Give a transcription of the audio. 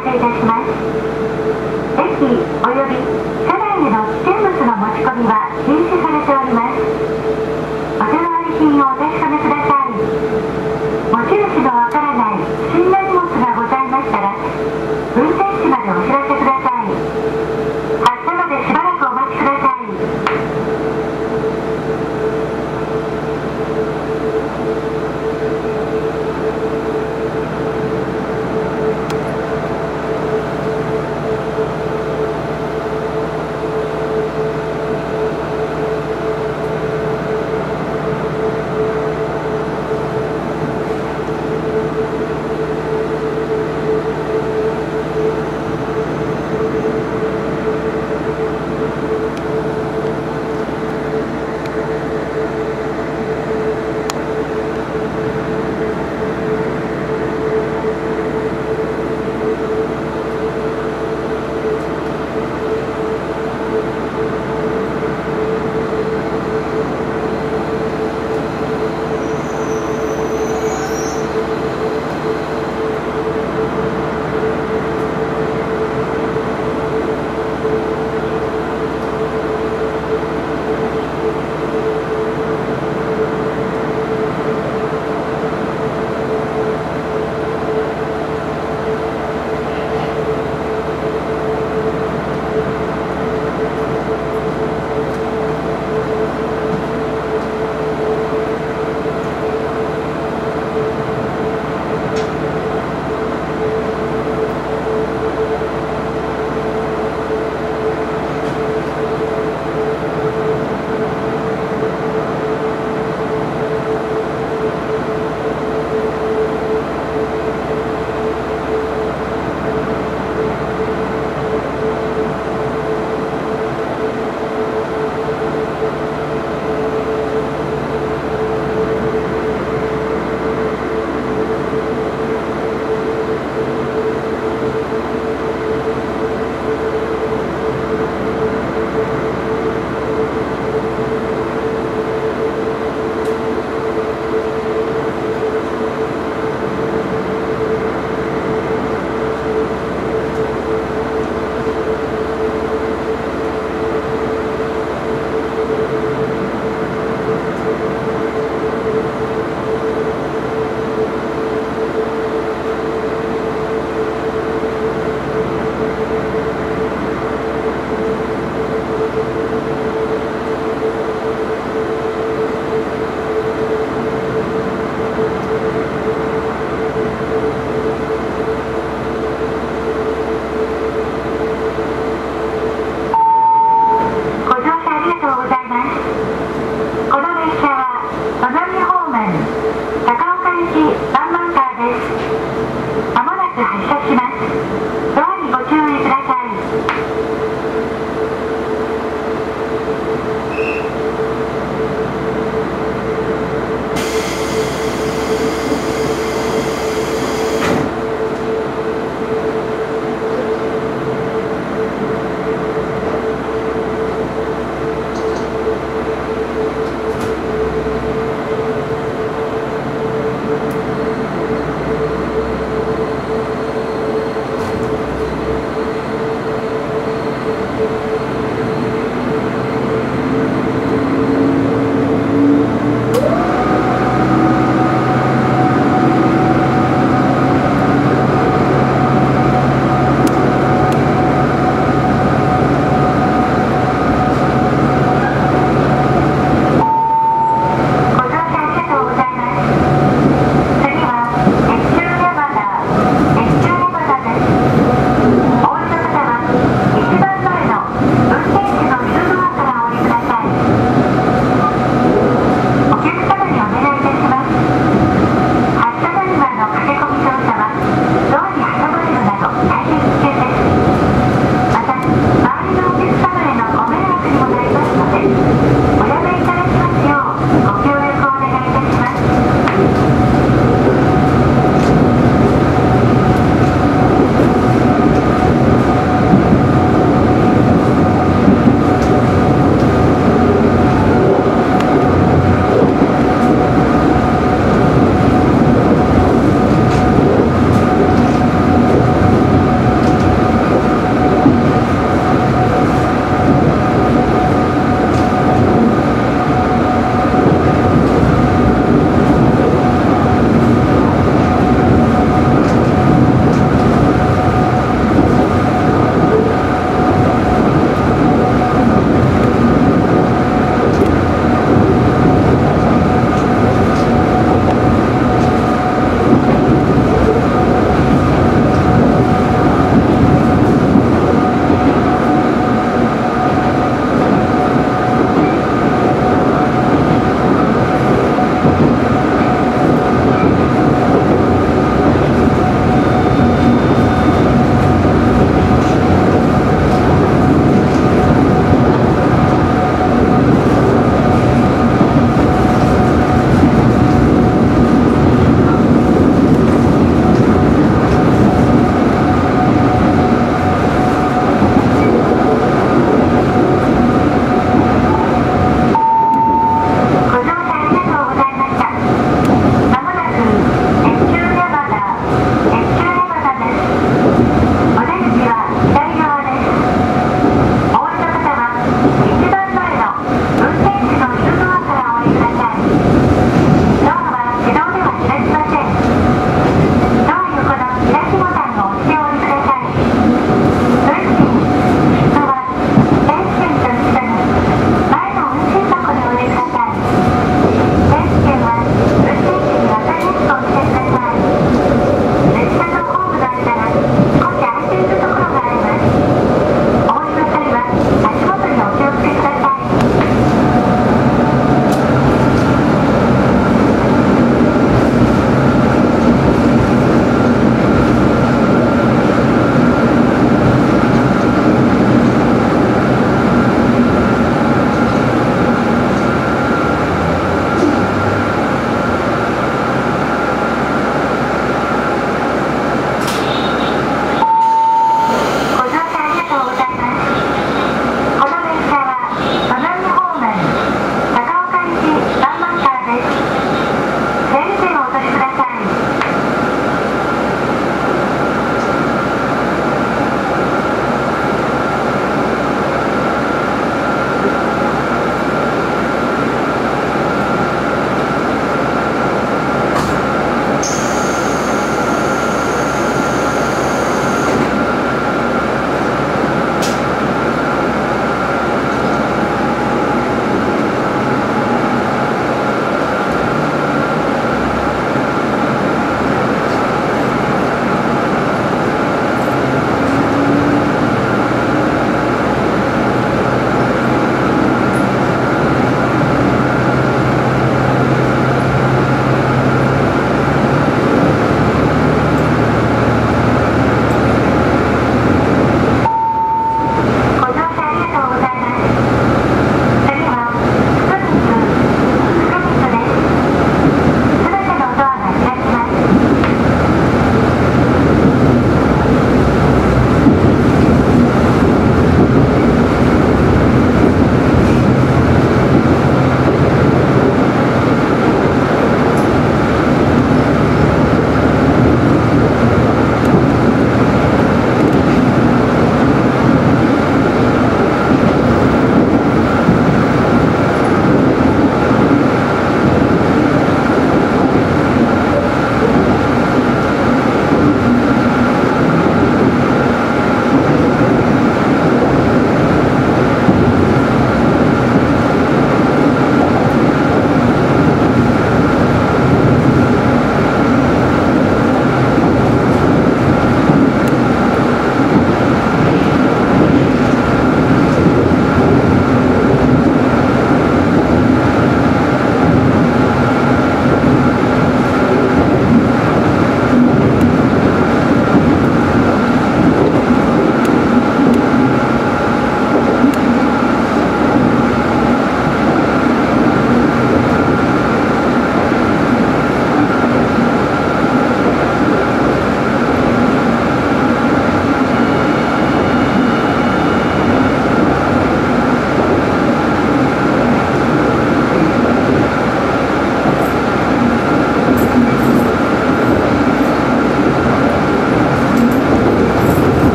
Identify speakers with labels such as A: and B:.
A: 発いたします駅及び車内への危険物の持ち込みは禁止されておりますお手回り品をお確かめください持ち主のわからない不審な荷物がございました。ら運転士までお知らせください